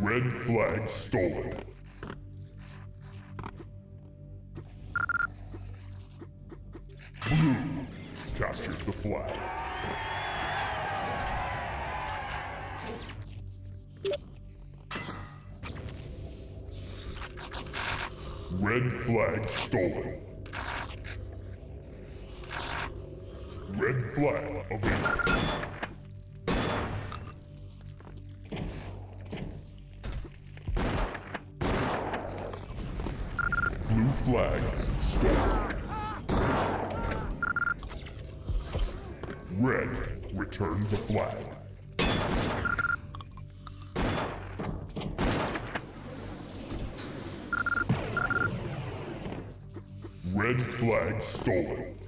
Red flag stolen. Blue captures the flag. Red flag stolen. Red flag available. Flag stolen. Red return the flag. Red flag stolen.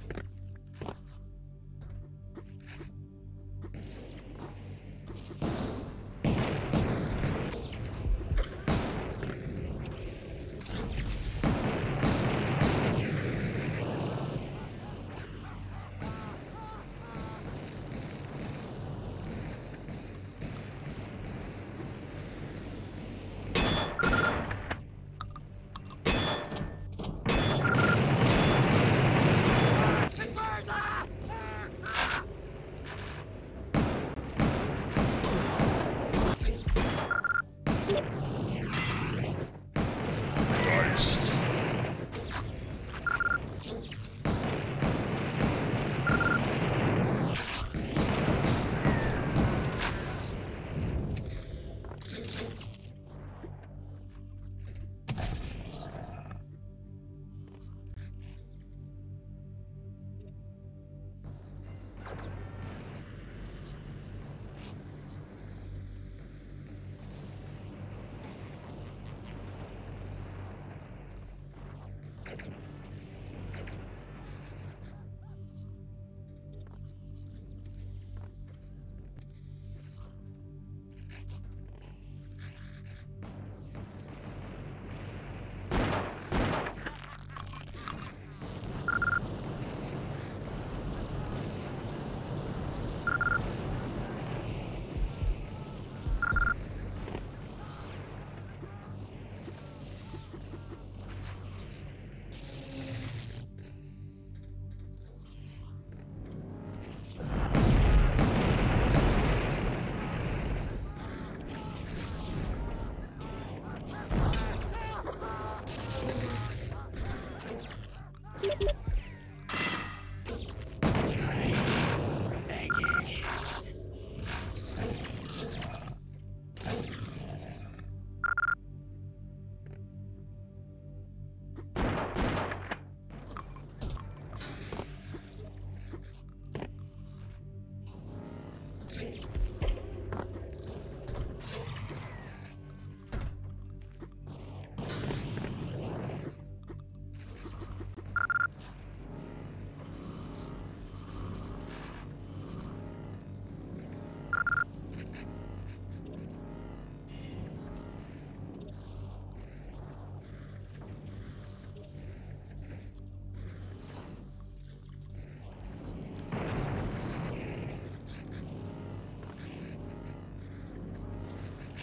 Wasted.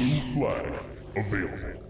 Blue flag available.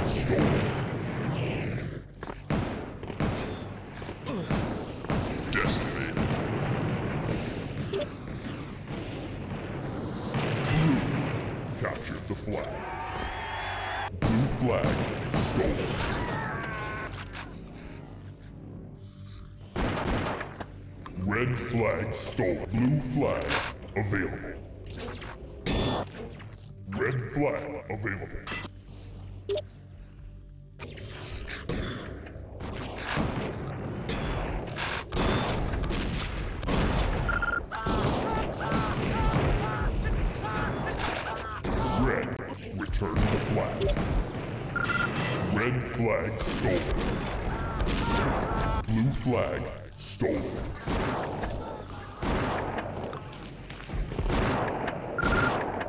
Red flag stolen. Blue flag available. Red flag available. Stolen.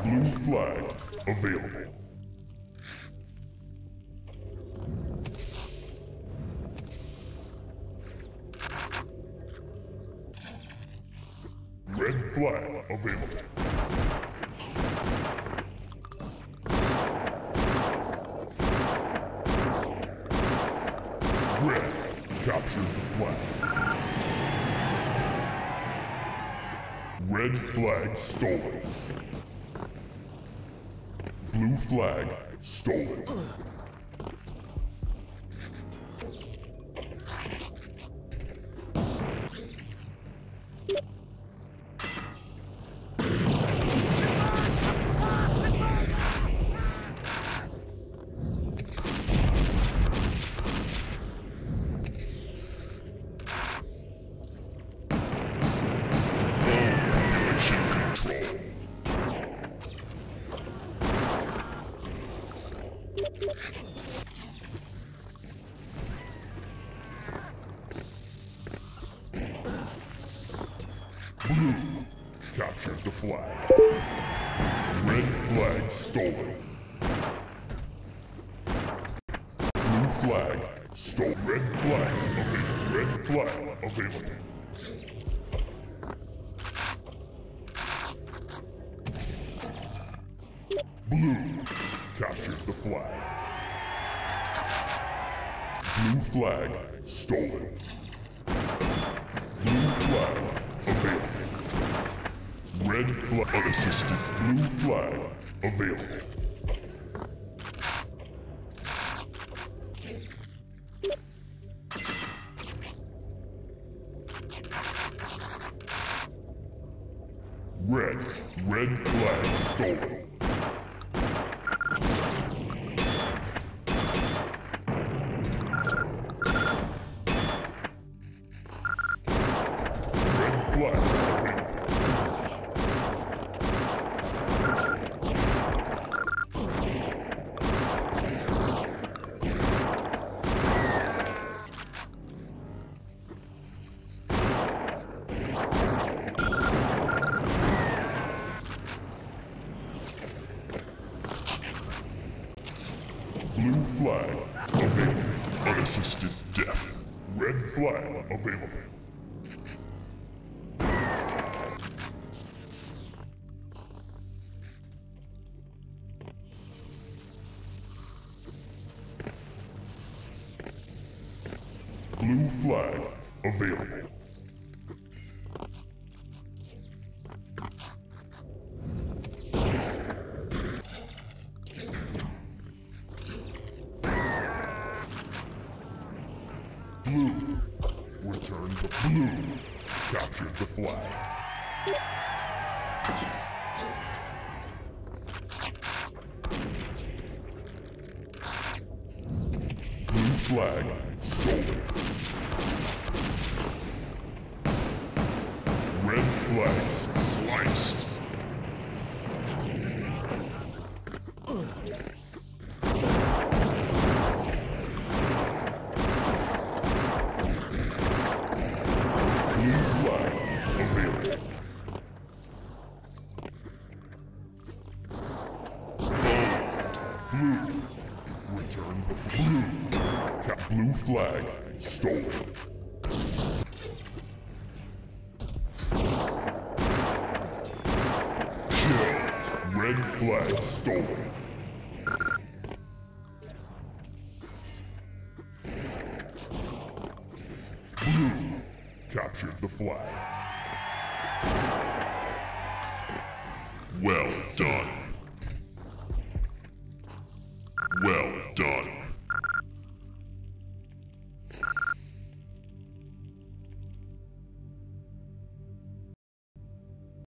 Blue flag available. Red flag available. Red captured the flag. Red flag stolen. Blue flag stolen. Population control. Blue captured the flag. Red flag stolen. Blue flag stole. Red flag available. Red flag available. Blue captured the flag. Blue flag stolen. Blue flag available. Red flag unassisted. Blue flag available. Flag available. Blue. Return the blue. Capture the flag. Flag Red flag sliced. Blue flag Blue flag stolen. Red flag. Blue captured the flag. Well done.